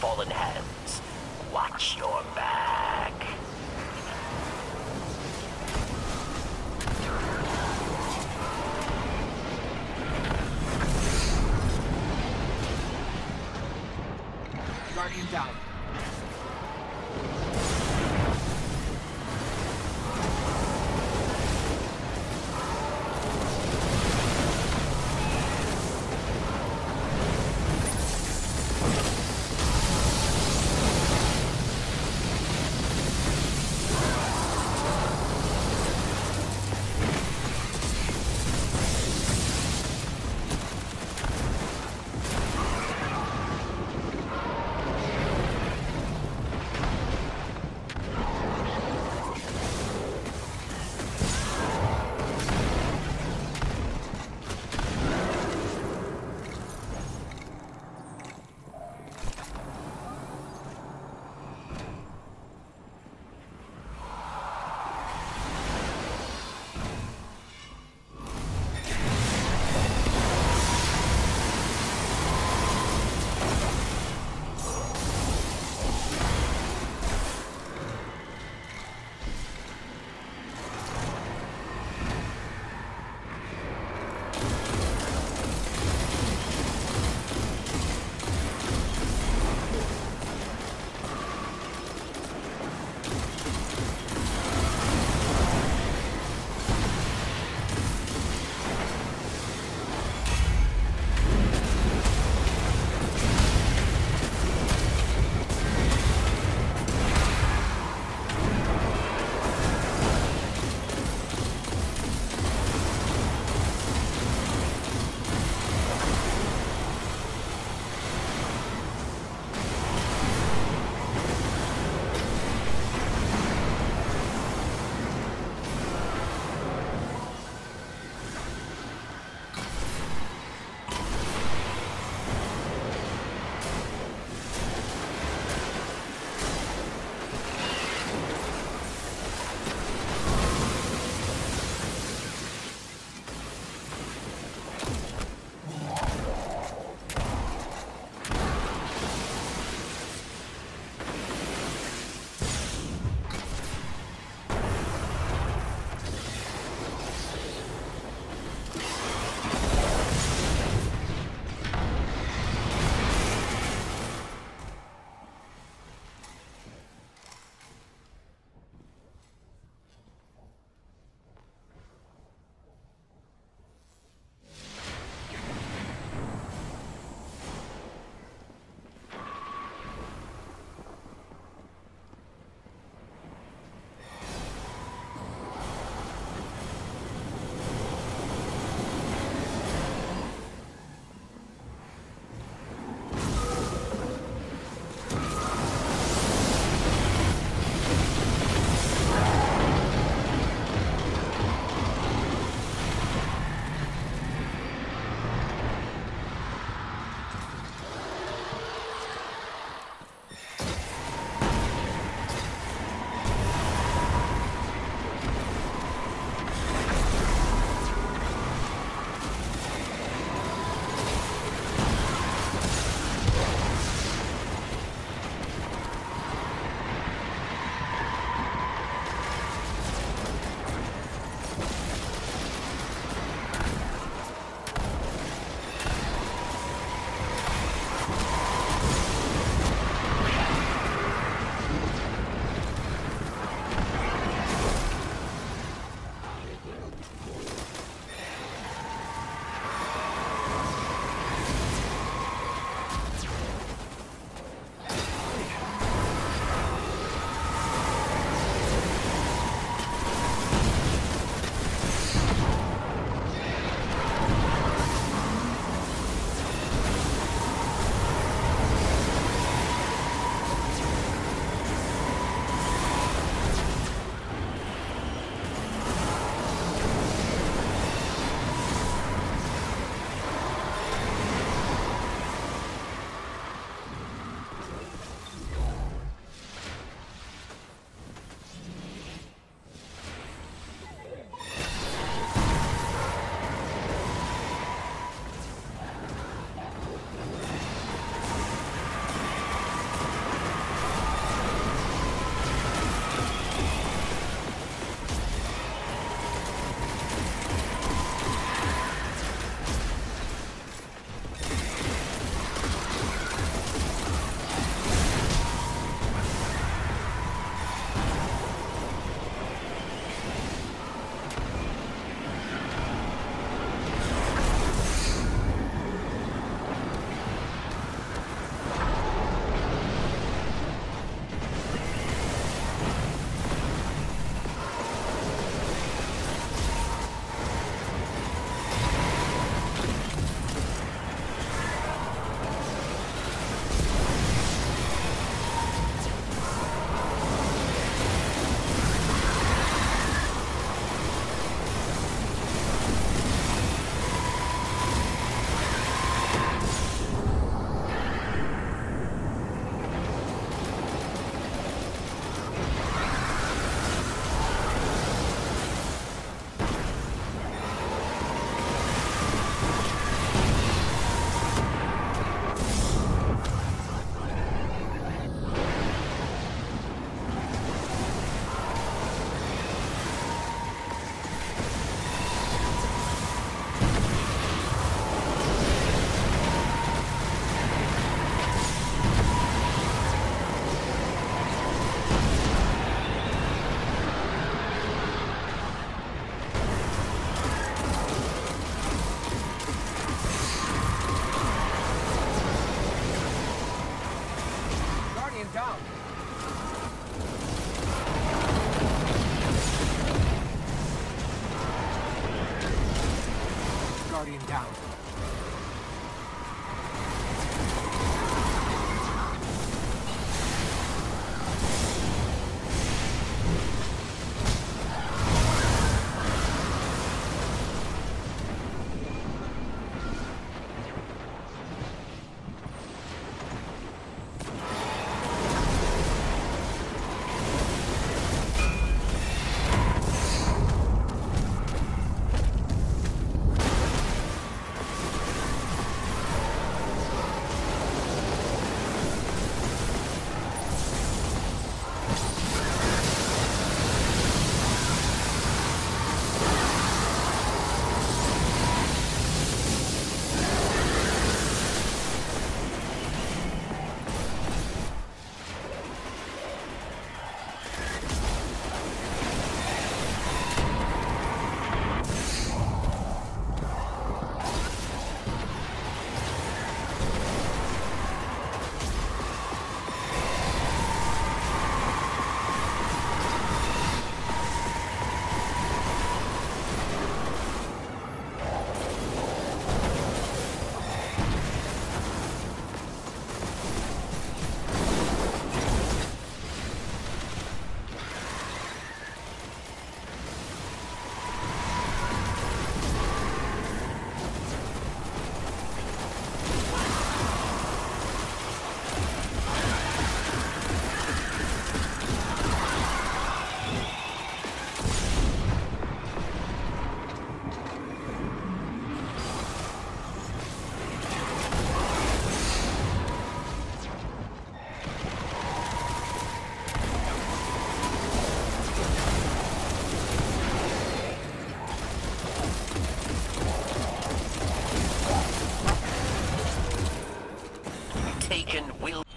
fallen hands. Watch your back. Taken will